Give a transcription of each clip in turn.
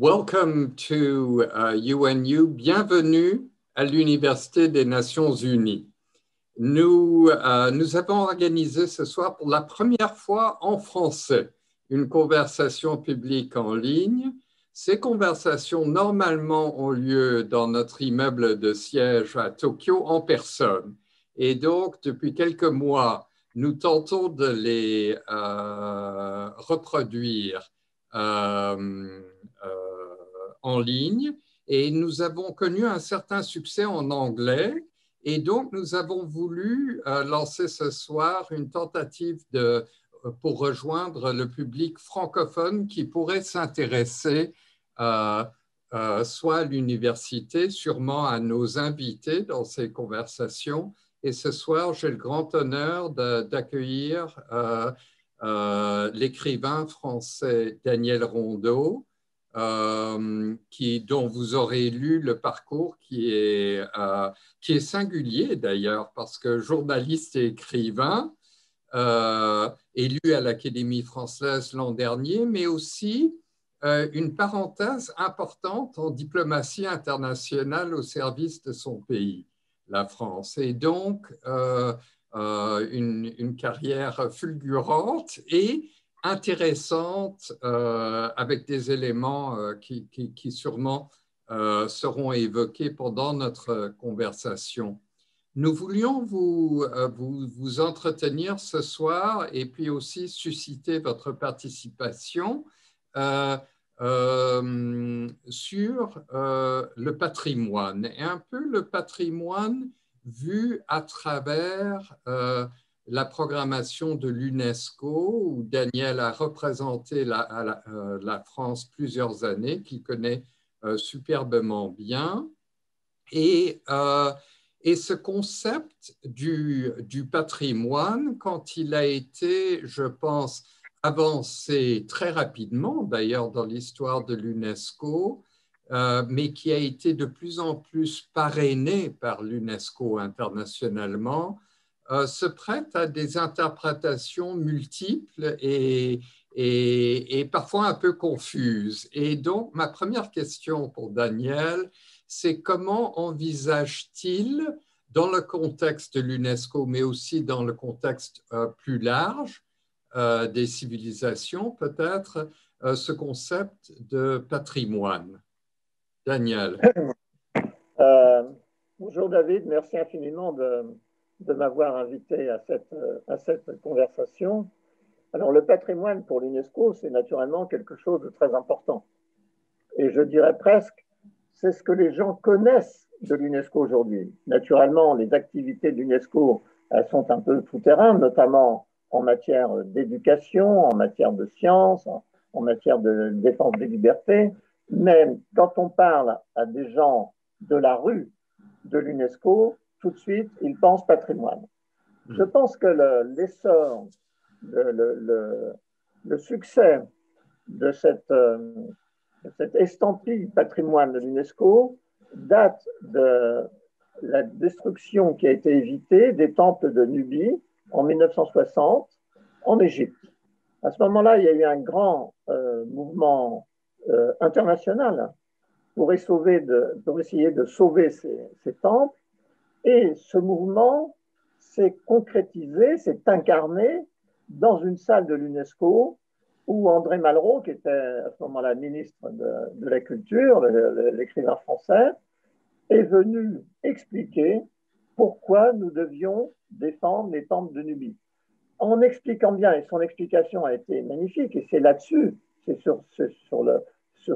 Welcome to uh, UNU. Bienvenue à l'Université des Nations Unies. Nous, euh, nous avons organisé ce soir pour la première fois en français une conversation publique en ligne. Ces conversations normalement ont lieu dans notre immeuble de siège à Tokyo en personne. Et donc, depuis quelques mois, nous tentons de les euh, reproduire euh, en ligne et nous avons connu un certain succès en anglais. Et donc, nous avons voulu lancer ce soir une tentative de, pour rejoindre le public francophone qui pourrait s'intéresser soit à l'université, sûrement à nos invités dans ces conversations. Et ce soir, j'ai le grand honneur d'accueillir euh, l'écrivain français Daniel Rondeau, euh, qui, dont vous aurez lu le parcours qui est, euh, qui est singulier d'ailleurs, parce que journaliste et écrivain, élu à l'Académie française l'an dernier, mais aussi une parenthèse importante en diplomatie internationale au service de son pays, la France. Et donc, euh, une, carrière fulgurante et intéressante euh, avec des éléments euh, qui, sûrement seront évoqués pendant notre conversation. Nous voulions vous, vous, vous, entretenir ce soir et puis aussi susciter votre participation sur le patrimoine et un peu le patrimoine vu à travers euh, la programmation de l'UNESCO, où Daniel a représenté la, euh, France plusieurs années, qu'il connaît euh, superbement bien. Et, et ce concept du, patrimoine, quand il a été, je pense, avancé très rapidement, d'ailleurs dans l'histoire de l'UNESCO, euh, mais qui a été de plus en plus parrainé par l'UNESCO internationalement, euh, se prête à des interprétations multiples et, et, parfois un peu confuses. Et donc, ma première question pour Daniel, c'est comment envisage-t-il, dans le contexte de l'UNESCO, mais aussi dans le contexte euh, plus large des civilisations, peut-être, ce concept de patrimoine? Daniel. Euh, bonjour David, merci infiniment de, m'avoir invité à cette, à cette conversation. Alors le patrimoine pour l'UNESCO, c'est naturellement quelque chose de très important. Et je dirais presque, c'est ce que les gens connaissent de l'UNESCO aujourd'hui. Naturellement, les activités de l'UNESCO, sont un peu tout-terrain, notamment en matière d'éducation, en matière de sciences, en matière de défense des libertés, mais quand on parle à des gens de la rue de l'UNESCO, tout de suite, ils pensent patrimoine. Hmm. Je pense que l'essor, le, le, succès de cette, euh, cette estampille patrimoine de l'UNESCO date de la destruction qui a été évitée des temples de Nubie en 1960 en Égypte. À ce moment-là, il y a eu un grand euh, mouvement euh, international pour, pour, essayer de sauver ces, temples. Et ce mouvement s'est concrétisé, s'est incarné dans une salle de l'UNESCO où André Malraux, qui était à ce moment-là ministre de, la Culture, l'écrivain français, est venu expliquer pourquoi nous devions défendre les temples de Nubie. En expliquant bien, et son explication a été magnifique, et c'est là-dessus, c'est sur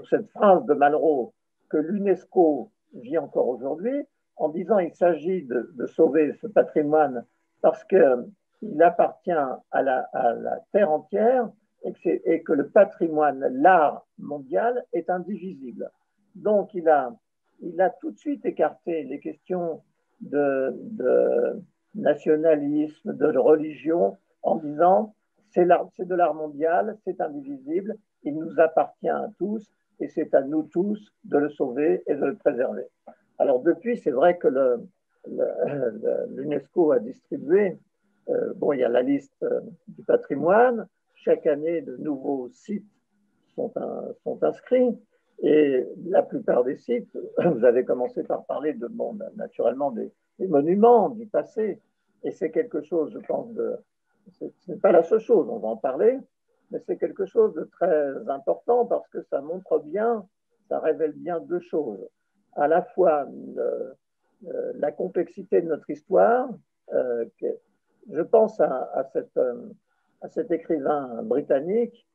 cette phrase de Malraux que l'UNESCO vit encore aujourd'hui, en disant qu'il s'agit de, sauver ce patrimoine parce qu'il appartient à la, terre entière et que, le patrimoine, l'art mondial est indivisible. Donc il a, il a tout de suite écarté les questions de, de nationalisme, de religion, en disant c'est de l'art mondial, c'est indivisible, il nous appartient à tous et c'est à nous tous de le sauver et de le préserver. Alors depuis, c'est vrai que l'UNESCO a distribué, euh, bon, il y a la liste euh, du patrimoine, chaque année de nouveaux sites sont, sont inscrits, Et la plupart des sites, vous avez commencé par parler de, bon, naturellement des, monuments du passé, et c'est quelque chose, je pense, ce n'est pas la seule chose, on va en parler, mais c'est quelque chose de très important parce que ça montre bien, ça révèle bien deux choses. À la fois euh, euh, la complexité de notre histoire, euh, je pense à, à, cette, à, cet écrivain britannique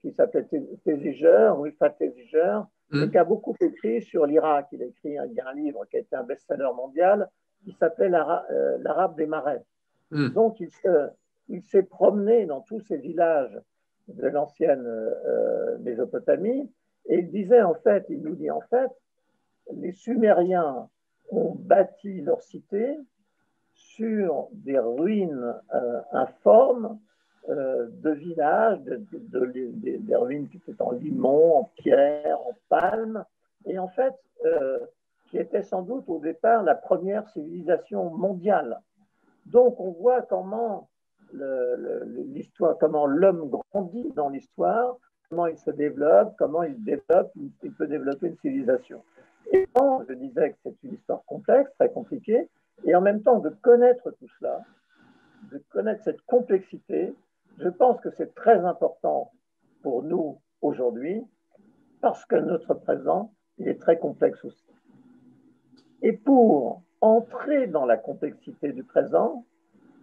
qui s'appelait Téziger, Wilfred Téziger, mmh. qui a beaucoup écrit sur l'Irak. Il a écrit un, un livre qui a été un best-seller mondial qui s'appelait L'Arabe des marais. Mmh. Donc, il se, il s'est promené dans tous ces villages de l'ancienne Mésopotamie et il disait en fait, il nous dit en fait, les Sumériens ont bâti leur cité sur des ruines euh, informes euh, de villages, des ruines qui étaient en limon, en pierre, en palme, et en fait, qui étaient sans doute au départ la première civilisation mondiale. Donc on voit comment l'histoire, comment l'homme grandit dans l'histoire, comment il se développe, comment il développe, il peut développer une civilisation. Et quand je disais que c'est une histoire complexe, très compliquée, et en même temps de connaître tout cela, de connaître cette complexité, je pense que c'est très important pour nous aujourd'hui, parce que notre présent, il est très complexe aussi. Et pour entrer dans la complexité du présent,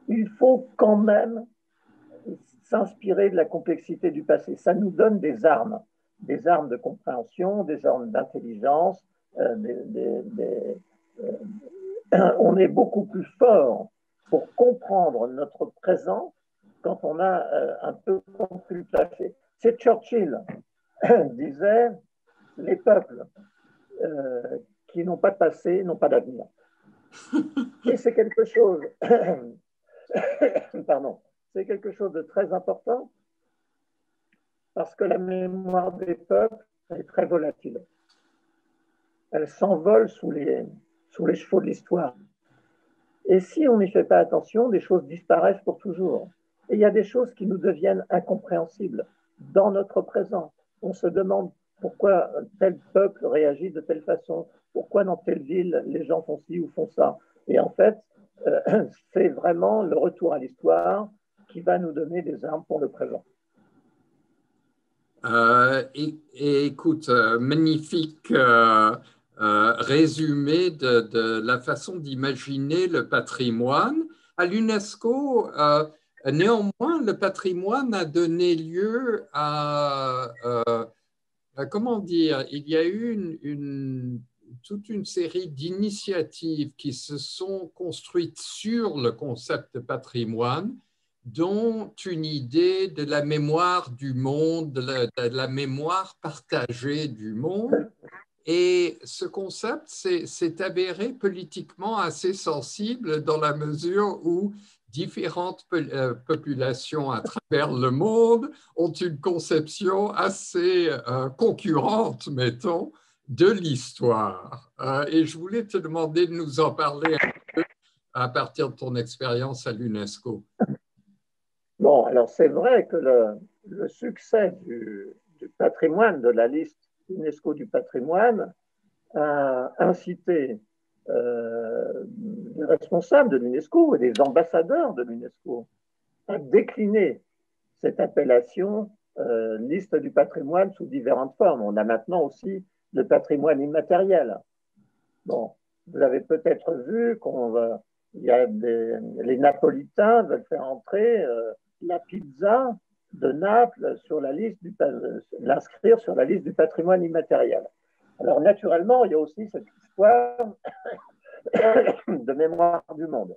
il faut quand même s'inspirer de la complexité du passé. Ça nous donne des armes, des armes de compréhension, des armes d'intelligence. Euh, euh, on est beaucoup plus fort pour comprendre notre présent quand on a euh, un peu compris le passé. C'est Churchill disait les peuples qui n'ont pas de passé n'ont pas d'avenir. Et c'est quelque chose Pardon. C'est quelque chose de très important parce que la mémoire des peuples est très volatile. Elle s'envole sous les, sous les chevaux de l'histoire. Et si on n'y fait pas attention, des choses disparaissent pour toujours. Et il y a des choses qui nous deviennent incompréhensibles dans notre présent. On se demande pourquoi tel peuple réagit de telle façon, pourquoi dans telle ville les gens font ci ou font ça. Et en fait, euh, c'est vraiment le retour à l'histoire qui va nous donner des armes pour le présent. Euh, et, écoute, euh, magnifique résumé de, la façon d'imaginer le patrimoine. À l'UNESCO, néanmoins, le patrimoine a donné lieu à, comment dire, il y a eu toute une série d'initiatives qui se sont construites sur le concept de patrimoine, dont une idée de la mémoire du monde, de la, mémoire partagée du monde. Et ce concept s'est avéré politiquement assez sensible dans la mesure où différentes euh, populations à travers le monde ont une conception assez euh, concurrente, mettons, de l'histoire. Euh, et je voulais te demander de nous en parler un peu à partir de ton expérience à l'UNESCO. Bon, alors c'est vrai que le, succès du, patrimoine, de la liste UNESCO du patrimoine, a incité euh, les responsables de l'UNESCO et les ambassadeurs de l'UNESCO à décliner cette appellation euh, liste du patrimoine sous différentes formes. On a maintenant aussi le patrimoine immatériel. Bon, vous avez peut-être vu qu'on il y a des, les Napolitains veulent faire entrer euh, la pizza de Naples sur la liste du l'inscrire sur la liste du patrimoine immatériel. Alors naturellement, il y a aussi cette histoire de mémoire du monde.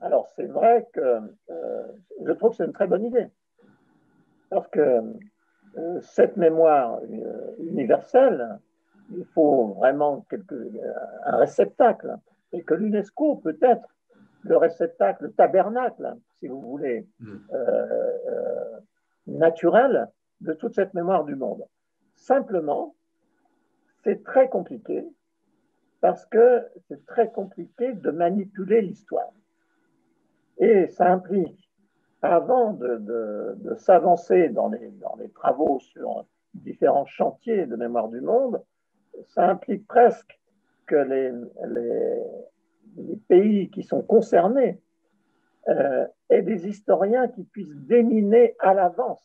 Alors c'est vrai que euh, je trouve que c'est une très bonne idée parce que euh, cette mémoire euh, universelle, il faut vraiment quelque, un réceptacle, et que l'UNESCO peut être le réceptacle, le tabernacle, si vous voulez, mm. euh, naturel de toute cette mémoire du monde. Simplement, c'est très compliqué parce que c'est très compliqué de manipuler l'histoire. Et ça implique avant de, s'avancer dans les, travaux sur différents chantiers de mémoire du monde, ça implique presque que les, les, pays qui sont concernés euh, aient des historiens qui puissent déminer à l'avance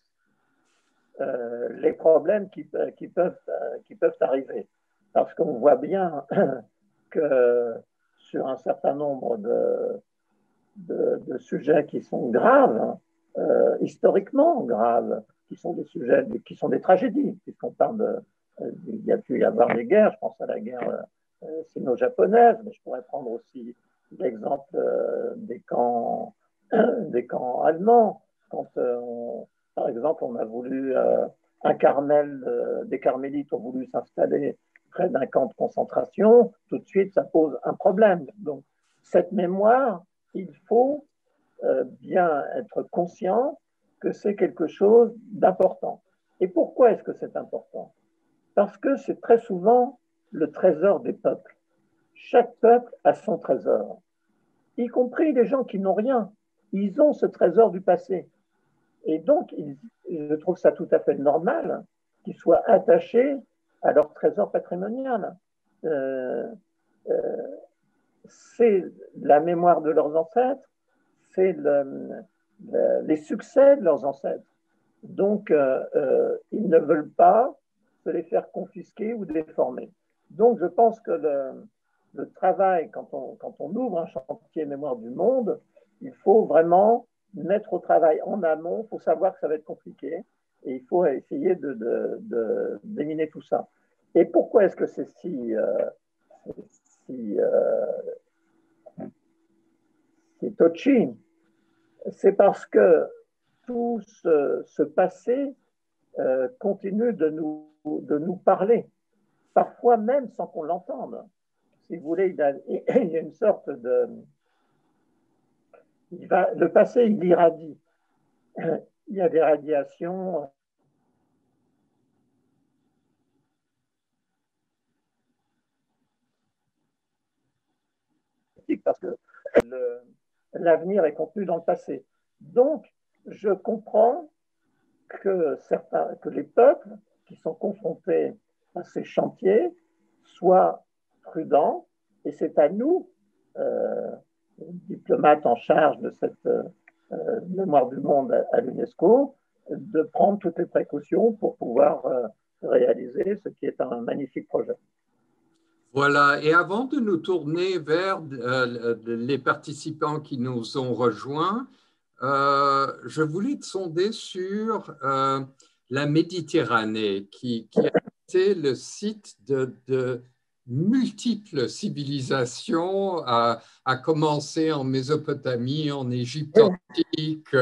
euh, les problèmes qui, qui, peuvent, qui peuvent arriver. Parce qu'on voit bien que sur un certain nombre de, sujets qui sont graves, euh, historiquement graves, qui sont des sujets, qui sont des tragédies, puisqu'on parle de, euh, il y a pu y avoir des guerres, je pense à la guerre euh, sino-japonaise, mais je pourrais prendre aussi l'exemple des camps, des camps allemands, quand par exemple on a voulu un Carmel, des carmélites ont voulu s'installer près d'un camp de concentration, tout de suite ça pose un problème. Donc cette mémoire, il faut euh, bien être conscient que c'est quelque chose d'important. Et pourquoi est-ce que c'est important? Parce que c'est très souvent le trésor des peuples. Chaque peuple a son trésor, y compris les gens qui n'ont rien. Ils ont ce trésor du passé. Et donc, je trouve ça tout à fait normal qu'ils soient attachés à leur trésor patrimonial. Euh, euh, c'est la mémoire de leurs ancêtres, c'est les succès de leurs ancêtres. Donc, euh, ils ne veulent pas se les faire confisquer ou déformer. Donc, je pense que le, travail, quand on, ouvre un chantier mémoire du monde, il faut vraiment mettre au travail en amont, il faut savoir que ça va être compliqué et il faut essayer de, de, déminer tout ça. Et pourquoi est-ce que c'est si, euh, c'est touchy, c'est parce que tout ce, passé euh, continue de nous parler, parfois même sans qu'on l'entende. Si vous voulez, il y, a, une sorte de... Le passé, il irradie. Il y a des radiations parce que l'avenir est contenu dans le passé. Donc, je comprends que, certains, que les peuples qui sont confrontés à ces chantiers soient prudents, et c'est à nous, euh, diplomates en charge de cette euh, mémoire du monde à, l'UNESCO, de prendre toutes les précautions pour pouvoir euh, réaliser ce qui est un magnifique projet. Voilà, et avant de nous tourner vers euh, les participants qui nous ont rejoints, euh, je voulais te sonder sur euh, la Méditerranée, qui, a été le site de, multiples civilisations, à, à, commencer en Mésopotamie, en Égypte antique,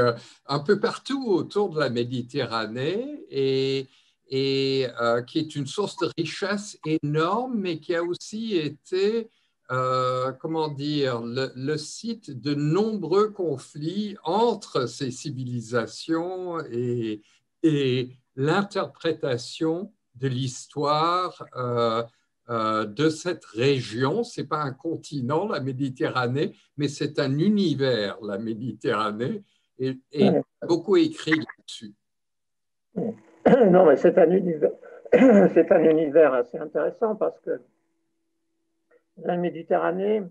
un peu partout autour de la Méditerranée. Et, et euh, qui est une source de richesse énorme, mais qui a aussi été, euh, comment dire, le, site de nombreux conflits entre ces civilisations et, l'interprétation de l'histoire euh, de cette région. Ce n'est pas un continent, la Méditerranée, mais c'est un univers, la Méditerranée, et, et beaucoup écrit là-dessus. non, mais c'est un univers, c'est un univers assez intéressant parce que la Méditerranée,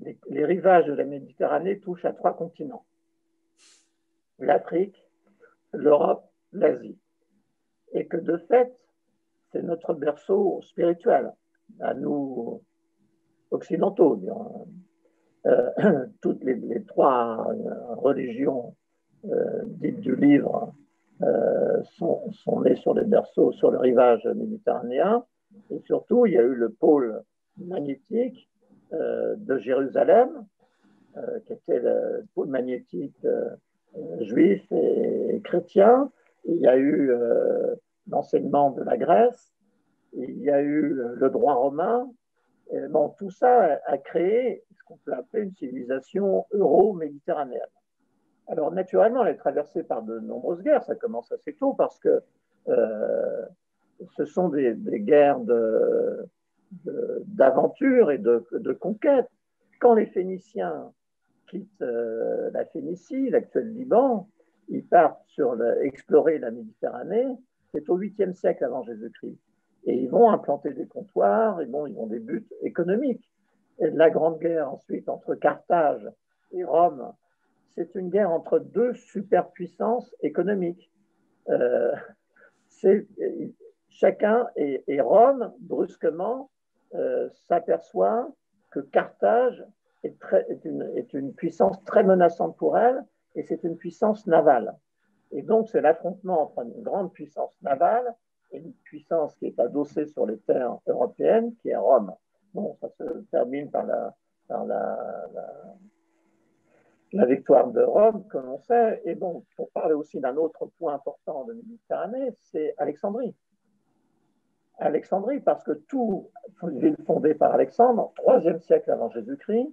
les, rivages de la Méditerranée touchent à trois continents. l'Afrique, l'Europe, l'Asie, et que de fait, c'est notre berceau spirituel à nous occidentaux. Euh, toutes les, trois religions euh, dites du livre euh, sont, nés sur les berceaux, sur le rivage méditerranéen. Et surtout, il y a eu le pôle magnétique euh, de Jérusalem, euh, qui était le pôle magnétique juif et, chrétien. Il y a eu l'enseignement de la Grèce, il y a eu le droit romain. Tout ça a créé ce qu'on peut appeler une civilisation euro-méditerranéenne. Alors naturellement, elle est traversée par de nombreuses guerres. Ça commence assez tôt parce que euh, ce sont des, guerres d'aventure et de, conquête. Quand les Phéniciens quittent euh, la Phénicie, l'actuel Liban, ils partent sur explorer la Méditerranée. c'est au 8e siècle avant Jésus-Christ. Et ils vont implanter des comptoirs, et bon, ils ont des buts économiques. Et la Grande Guerre ensuite entre Carthage et Rome, c'est une guerre entre deux superpuissances économiques. Euh, chacun et, Rome, brusquement, euh, s'aperçoit que Carthage est, est, une, puissance très menaçante pour elle, et c'est une puissance navale. Et donc, c'est l'affrontement entre une grande puissance navale une puissance qui est adossée sur les terres européennes, qui est Rome. Bon, ça se termine par la, victoire de Rome, comme on sait. Et bon, pour parler aussi d'un autre point important de Méditerranée, c'est Alexandrie. Alexandrie, parce que tout ville fondée par Alexandre, 3e siècle avant Jésus-Christ,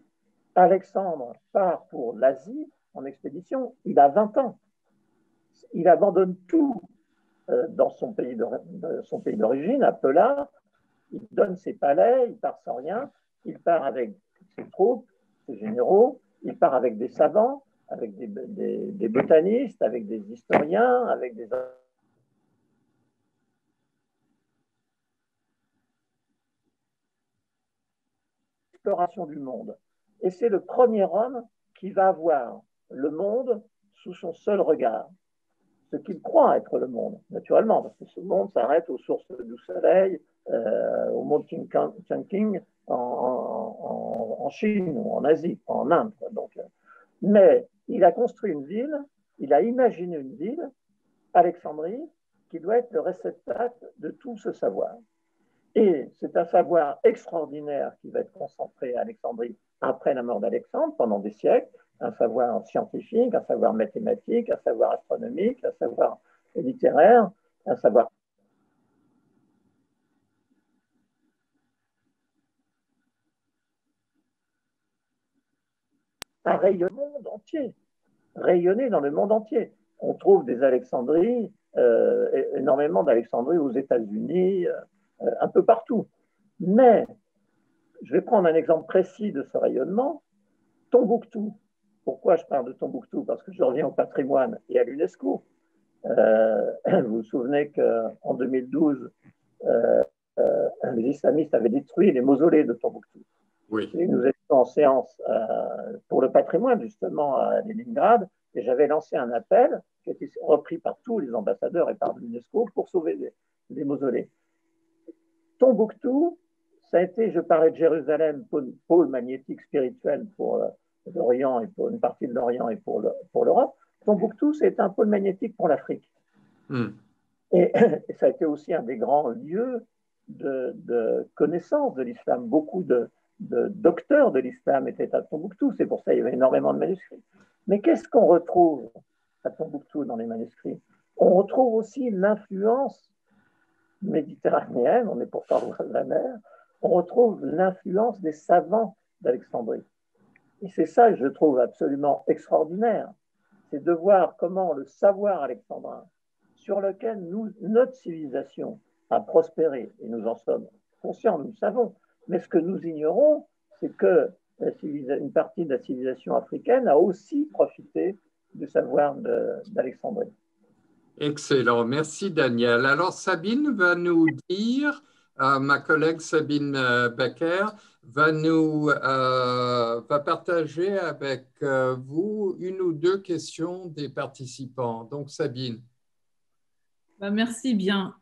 Alexandre part pour l'Asie en expédition, il a 20 ans. Il abandonne tout dans son pays d'origine, à Pela. Il donne ses palais, il part sans rien. Il part avec ses troupes, ses généraux. Il part avec des savants, avec des, botanistes, avec des historiens, avec des exploration du monde. Et c'est le premier homme qui va voir le monde sous son seul regard ce qu'il croit être le monde, naturellement, parce que ce monde s'arrête aux sources du soleil, euh, au mont Chongqing en, en, en, Chine ou en Asie, en Inde. Donc, euh. mais il a construit une ville, il a imaginé une ville, Alexandrie, qui doit être le réceptacle de tout ce savoir. Et c'est un savoir extraordinaire qui va être concentré à Alexandrie après la mort d'Alexandre pendant des siècles, un savoir scientifique, un savoir mathématique, un savoir astronomique, un savoir littéraire, un savoir le monde entier, rayonner dans le monde entier. On trouve des Alexandries, euh, énormément d'Alexandries aux États-Unis, euh, un peu partout. Mais je vais prendre un exemple précis de ce rayonnement. Tombouctou, pourquoi je parle de Tombouctou? Parce que je reviens au patrimoine et à l'UNESCO. Euh, vous vous souvenez qu'en 2012, euh, euh, les islamistes avaient détruit les mausolées de Tombouctou. Oui. nous étions en séance pour le patrimoine, justement, à Leningrad, et j'avais lancé un appel qui a été repris par tous les ambassadeurs et par l'UNESCO pour sauver les, les mausolées. Tombouctou, ça a été, je parlais de Jérusalem, pôle magnétique spirituel pour l'Orient et pour une partie de l'Orient et pour l'Europe, Tombouctou, c'est un pôle magnétique pour l'Afrique. Hmm. Et, ça a été aussi un des grands lieux de, connaissance de l'islam. Beaucoup de, docteurs de l'islam étaient à Tombouctou, c'est pour ça qu'il y avait énormément de manuscrits. Mais qu'est-ce qu'on retrouve à Tombouctou dans les manuscrits? On retrouve aussi l'influence méditerranéenne, on est pourtant loin de la mer, on retrouve l'influence des savants d'Alexandrie. Et c'est ça que je trouve absolument extraordinaire, c'est de voir comment le savoir alexandrin, sur lequel nous, notre civilisation a prospéré, et nous en sommes conscients, nous savons, mais ce que nous ignorons, c'est que une partie de la civilisation africaine a aussi profité du savoir d'Alexandrie. Excellent, merci Daniel. Alors Sabine va nous dire, euh, ma collègue Sabine euh, Becker, va nous euh, va partager avec euh, vous une ou deux questions des participants. Donc Sabine. Bah, merci bien.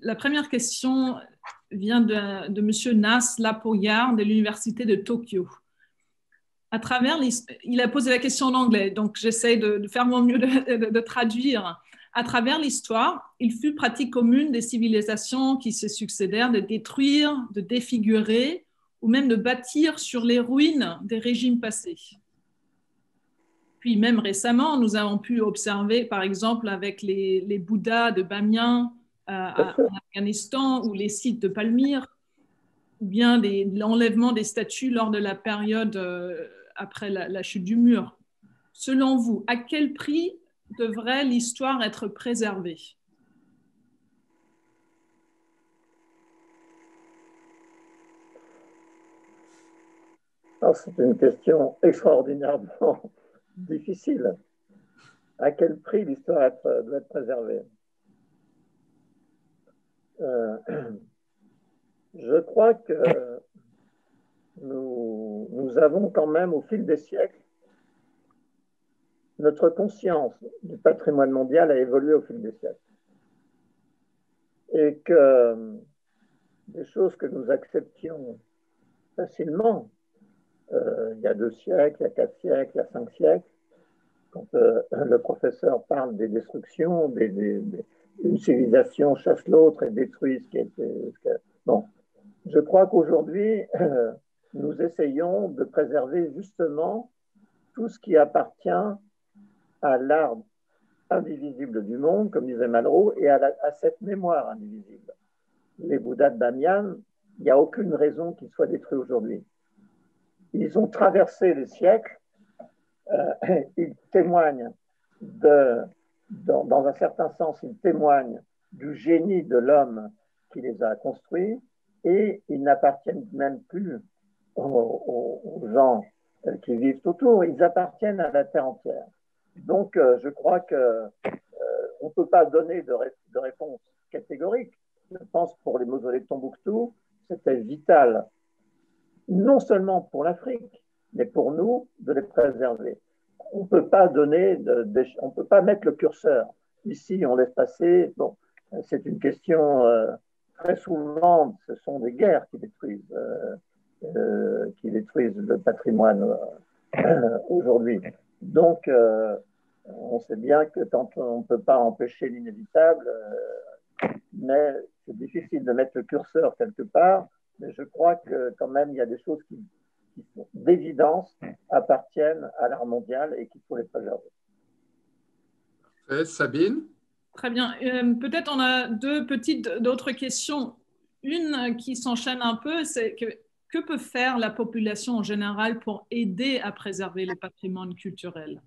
La première question vient de, de M. Nas Lapoyard de l'Université de Tokyo. À travers il a posé la question en anglais, donc j'essaie de, faire mon mieux de traduire. À travers l'histoire, il fut pratique commune des civilisations qui se succédèrent de détruire, de défigurer ou même de bâtir sur les ruines des régimes passés. Puis même récemment, nous avons pu observer, par exemple, avec les, Bouddhas de Bamiyan euh, en Afghanistan ou les sites de Palmyre, ou bien l'enlèvement des statues lors de la période euh, après la chute du mur. Selon vous, à quel prix devrait l'histoire être préservée? C'est une question extraordinairement difficile. À quel prix l'histoire doit être préservée? Je crois que nous, avons quand même, au fil des siècles, notre conscience du patrimoine mondial a évolué au fil des siècles. Et que des choses que nous acceptions facilement, euh, il y a deux siècles, il y a quatre siècles, il y a cinq siècles, quand euh, le professeur parle des destructions, des, une civilisation chasse l'autre et détruit ce qui était. bon, je crois qu'aujourd'hui, euh, nous essayons de préserver justement tout ce qui appartient à l'art indivisible du monde, comme disait Malraux, et à, cette mémoire indivisible. Les Bouddhas de Bamiyan, il n'y a aucune raison qu'ils soient détruits aujourd'hui. Ils ont traversé les siècles, euh, ils témoignent dans, un certain sens, ils témoignent du génie de l'homme qui les a construits, et ils n'appartiennent même plus aux, gens euh, qui vivent autour, ils appartiennent à la terre entière. Donc, euh, je crois qu'on euh, ne peut pas donner de, de, réponse catégorique. Je pense pour les mausolées de Tombouctou, c'était vital, non seulement pour l'Afrique, mais pour nous, de les préserver. On ne peut pas donner, de, on peut pas mettre le curseur. Ici, on laisse passer. Bon, c'est une question très souvent, ce sont des guerres qui détruisent. Euh, qui détruisent le patrimoine euh, aujourd'hui. Donc, euh, on sait bien que tant on ne peut pas empêcher l'inévitable, mais c'est difficile de mettre le curseur quelque part. Mais je crois que quand même, il y a des choses qui, d'évidence, appartiennent à l'art mondial et qu'il faut les préserver. Sabine? Très bien. Peut-être on a deux petites d'autres questions. Une qui s'enchaîne un peu, c'est que que peut faire la population en général pour aider à préserver le patrimoine culturel?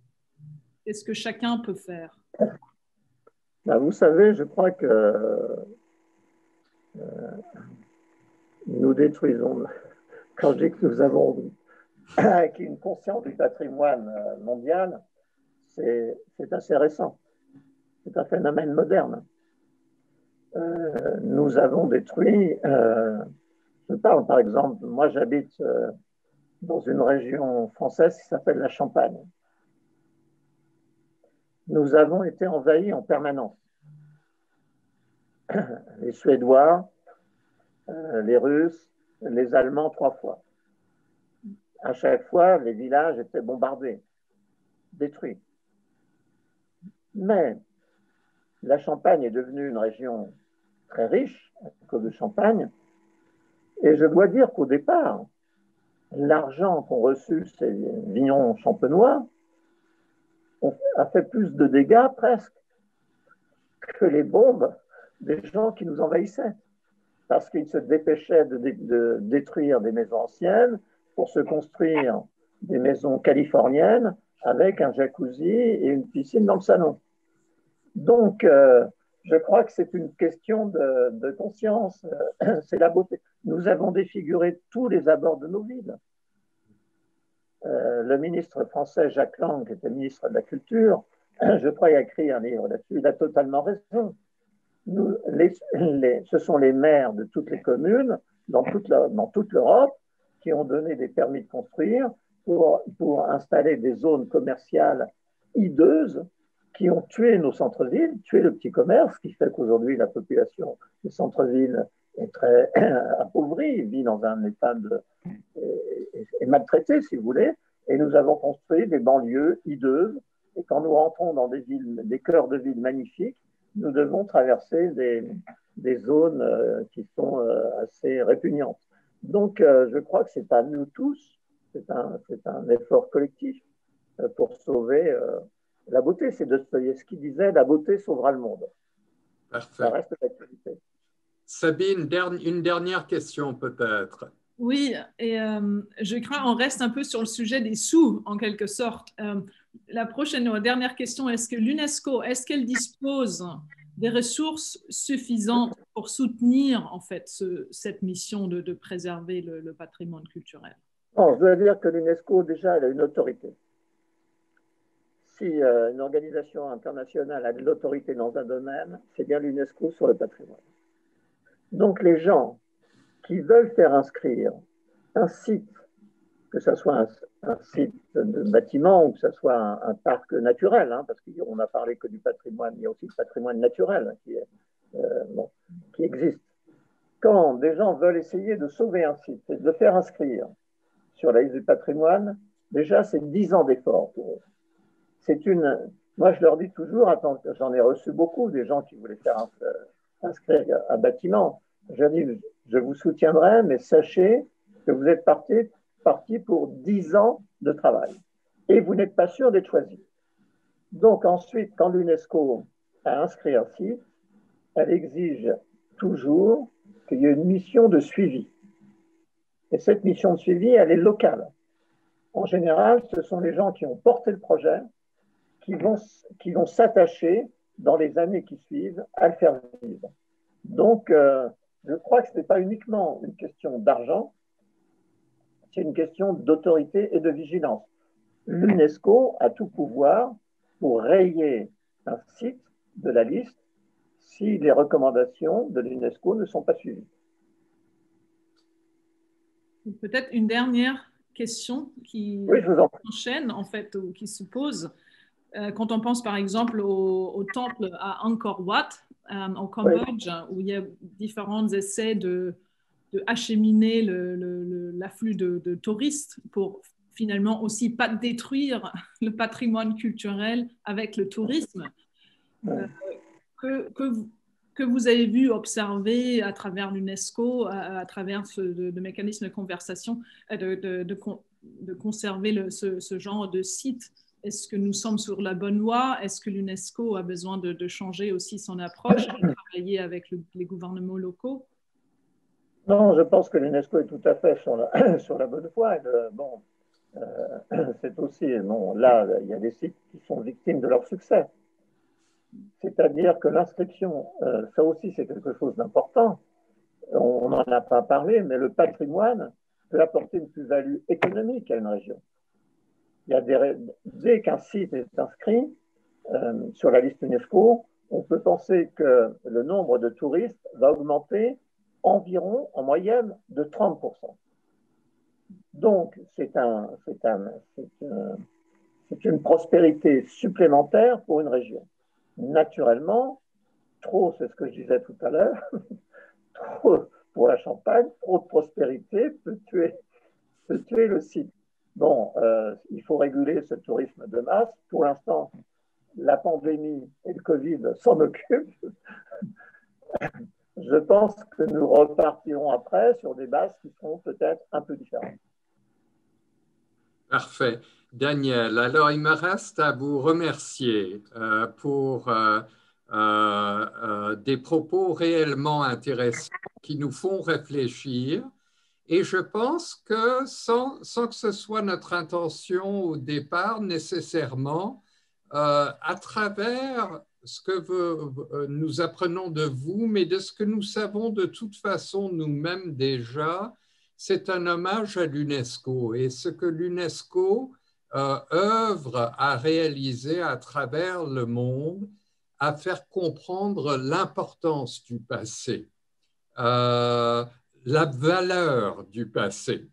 Qu'est-ce que chacun peut faire? Ben, Vous savez, je crois que euh, nous détruisons, quand je dis que nous avons acquis une conscience du patrimoine euh, mondial, c'est assez récent. C'est un phénomène moderne. Euh, nous avons détruit je parle par exemple, moi j'habite euh, dans une région française qui s'appelle la Champagne. Nous avons été envahis en permanence. Les Suédois, euh, les Russes, les Allemands trois fois. À chaque fois, les villages étaient bombardés, détruits. Mais la Champagne est devenue une région très riche à cause de Champagne, et je dois dire qu'au départ, l'argent qu'ont reçu ces vignons champenois a fait plus de dégâts presque que les bombes des gens qui nous envahissaient. Parce qu'ils se dépêchaient de, détruire des maisons anciennes pour se construire des maisons californiennes avec un jacuzzi et une piscine dans le salon. Donc, euh, je crois que c'est une question de, conscience, c'est la beauté. Nous avons défiguré tous les abords de nos villes. Euh, le ministre français Jacques Lang, qui était ministre de la Culture, je crois, a écrit un livre là-dessus, il a totalement raison. Ce sont les maires de toutes les communes dans toute, l'Europe qui ont donné des permis de construire pour, installer des zones commerciales hideuses qui ont tué nos centres-villes, tué le petit commerce, qui fait qu'aujourd'hui la population des centres-villes est très appauvrie, vit dans un état de, est, maltraitée, si vous voulez, et nous avons construit des banlieues hideuses. Et quand nous rentrons dans des villes, des cœurs de villes magnifiques, nous devons traverser des, des zones euh, qui sont euh, assez répugnantes. Donc, euh, je crois que c'est à nous tous, c'est un, un, effort collectif pour sauver la beauté, c'est qui disait la beauté sauvera le monde. Parfait. Ça reste l'actualité. Sabine, une dernière question peut-être. Oui, et euh, je crains qu'on reste un peu sur le sujet des sous, en quelque sorte. Euh, la prochaine ou dernière question, est-ce que l'UNESCO, est-ce qu'elle dispose des ressources suffisantes pour soutenir en fait cette mission de, préserver le, patrimoine culturel? Je dois dire que l'UNESCO, déjà, elle a une autorité si euh, une organisation internationale a de l'autorité dans un domaine, c'est bien l'UNESCO sur le patrimoine. Donc les gens qui veulent faire inscrire un site, que ce soit un, site de bâtiment ou que ce soit un, parc naturel, hein, parce qu'on a parlé que du patrimoine, il y a aussi le patrimoine naturel qui, euh, qui existe. Quand des gens veulent essayer de sauver un site et de le faire inscrire sur la liste du patrimoine, déjà c'est 10 ans d'effort pour eux. C'est une, moi je leur dis toujours, j'en ai reçu beaucoup des gens qui voulaient faire inscrire un bâtiment. Je dis, je vous soutiendrai, mais sachez que vous êtes parti, parti pour 10 ans de travail et vous n'êtes pas sûr d'être choisi. Donc ensuite, quand l'UNESCO a inscrit un site, elle exige toujours qu'il y ait une mission de suivi. Et cette mission de suivi, elle est locale. En général, ce sont les gens qui ont porté le projet qui vont, qui vont s'attacher dans les années qui suivent à le faire vivre. Donc, euh, je crois que ce n'est pas uniquement une question d'argent, c'est une question d'autorité et de vigilance. L'UNESCO a tout pouvoir pour rayer un site de la liste si les recommandations de l'UNESCO ne sont pas suivies. Peut-être une dernière question qui enchaîne en fait ou qui se pose. Euh, quand on pense par exemple au, temple à Angkor Wat euh, au Cambodge, où il y a différents essais de, acheminer l'afflux de, touristes pour finalement aussi pas détruire le patrimoine culturel avec le tourisme. Euh, que, que, vous avez vu observer à travers l'UNESCO, à, travers ce de, mécanisme de conversation, de, de conserver ce, ce, genre de site est-ce que nous sommes sur la bonne voie? Est-ce que l'UNESCO a besoin de, changer aussi son approche de travailler avec les gouvernements locaux? Non, je pense que l'UNESCO est tout à fait sur la, bonne voie. bon, euh, c'est aussi, là, il y a des sites qui sont victimes de leur succès. C'est-à-dire que l'inscription, euh, ça aussi c'est quelque chose d'important. On n'en a pas parlé, mais le patrimoine peut apporter une plus-value économique à une région il y a des, dès qu'un site est inscrit euh, sur la liste UNESCO, on peut penser que le nombre de touristes va augmenter environ en moyenne de 30%. Donc, c'est un, un, une prospérité supplémentaire pour une région. Naturellement, trop, c'est ce que je disais tout à l'heure, trop pour la Champagne, trop de prospérité peut tuer, peut tuer le site. Bon, euh, il faut réguler ce tourisme de masse. Pour l'instant, la pandémie et le Covid s'en occupent. Je pense que nous repartirons après sur des bases qui seront peut-être un peu différentes. Parfait. Daniel, alors il me reste à vous remercier euh, pour euh, des propos réellement intéressants qui nous font réfléchir et je pense que sans, que ce soit notre intention au départ nécessairement, euh, à travers ce que euh, nous apprenons de vous, mais de ce que nous savons de toute façon nous-mêmes déjà, c'est un hommage à l'UNESCO et ce que l'UNESCO euh, œuvre à réaliser à travers le monde, à faire comprendre l'importance du passé la valeur du passé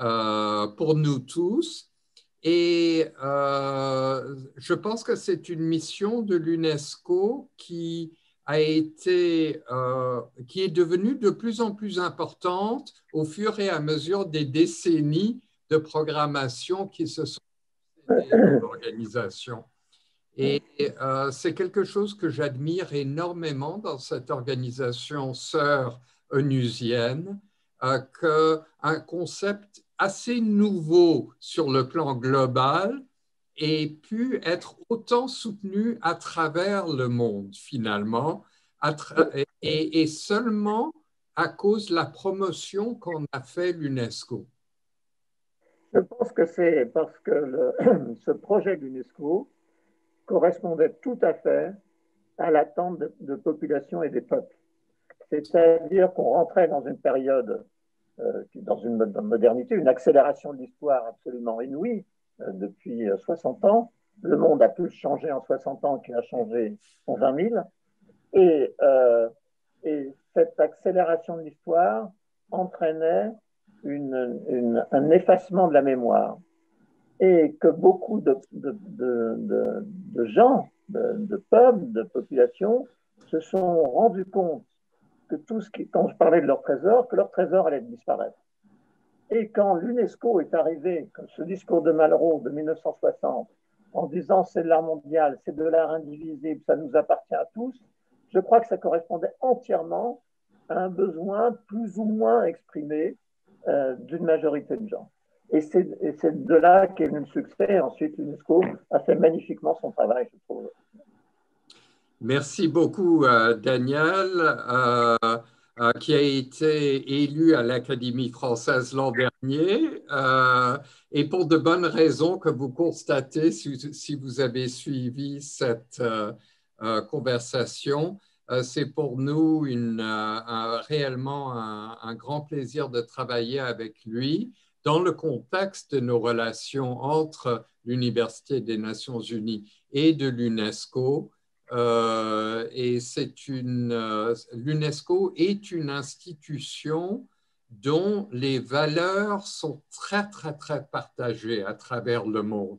euh, pour nous tous. Et euh, je pense que c'est une mission de l'UNESCO qui a été, euh, qui est devenue de plus en plus importante au fur et à mesure des décennies de programmation qui se sont dans l'organisation. Et c'est quelque chose que j'admire énormément dans cette organisation sœur onusienne euh, qu'un concept assez nouveau sur le plan global ait pu être autant soutenu à travers le monde finalement, et, seulement à cause de la promotion qu'on a fait l'UNESCO. Je pense que c'est parce que ce projet d'UNESCO correspondait tout à fait à l'attente de population et des peuples. C'est-à-dire qu'on rentrait dans une période, dans une modernité, une accélération de l'histoire absolument inouïe euh, depuis 60 euh, ans. Le monde a plus changé en 60 ans qu'il a changé en 20 000. Et Et cette accélération de l'histoire entraînait un effacement de la mémoire. Et que beaucoup de, gens, de, peuples, de populations se sont rendus compte que tout ce qui, quand je parlais de leur trésor, que leur trésor allait disparaître. Et quand l'UNESCO est arrivé, comme ce discours de Malraux de 1960, en disant c'est de l'art mondial, c'est de l'art indivisible, ça nous appartient à tous, je crois que ça correspondait entièrement à un besoin plus ou moins exprimé euh, d'une majorité de gens. Et c'est de là qu'est venu le succès. Ensuite, l'UNESCO a fait magnifiquement son travail, je trouve. Merci beaucoup, euh, Daniel, euh, qui a été élu à l'Académie française l'an dernier, et pour de bonnes raisons que vous constatez si, vous avez suivi cette conversation. Euh, c'est pour nous euh, réellement un, grand plaisir de travailler avec lui dans le contexte de nos relations entre l'Université des Nations Unies et de l'UNESCO. Euh, et c'est une l'UNESCO est une institution dont les valeurs sont très très très partagées à travers le monde.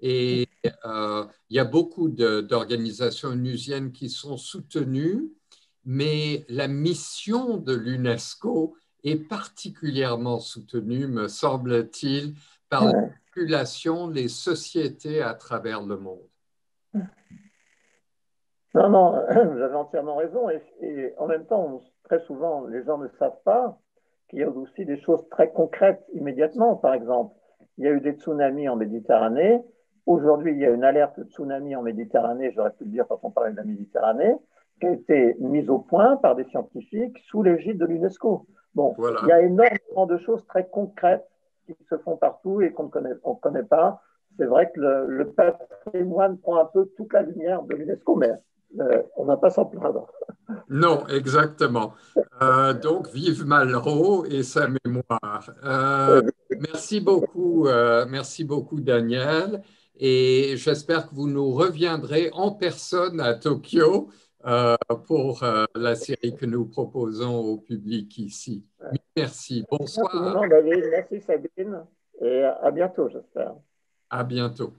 Et euh, il y a beaucoup d'organisations onusiennes qui sont soutenues, mais la mission de l'UNESCO est particulièrement soutenue, me semble-t-il, par la population, les sociétés à travers le monde. Non, non, vous avez entièrement raison. Et, en même temps, très souvent, les gens ne savent pas qu'il y a aussi des choses très concrètes immédiatement. Par exemple, il y a eu des tsunamis en Méditerranée. Aujourd'hui, il y a une alerte tsunami en Méditerranée, j'aurais pu le dire quand on parlait de la Méditerranée, qui a été mise au point par des scientifiques sous l'égide de l'UNESCO. Bon, il y a énormément de choses très concrètes qui se font partout et qu'on ne connaît, connaît pas. C'est vrai que le, patrimoine prend un peu toute la lumière de l'UNESCO, mais euh, on n'a pas s'en plaindre. Non, exactement. Euh, donc, vive Malraux et sa mémoire. Euh, merci beaucoup, merci beaucoup, Daniel et j'espère que vous nous reviendrez en personne à Tokyo pour la série que nous proposons au public ici. Merci. Bonsoir. Merci Sabine et à bientôt, j'espère. À bientôt.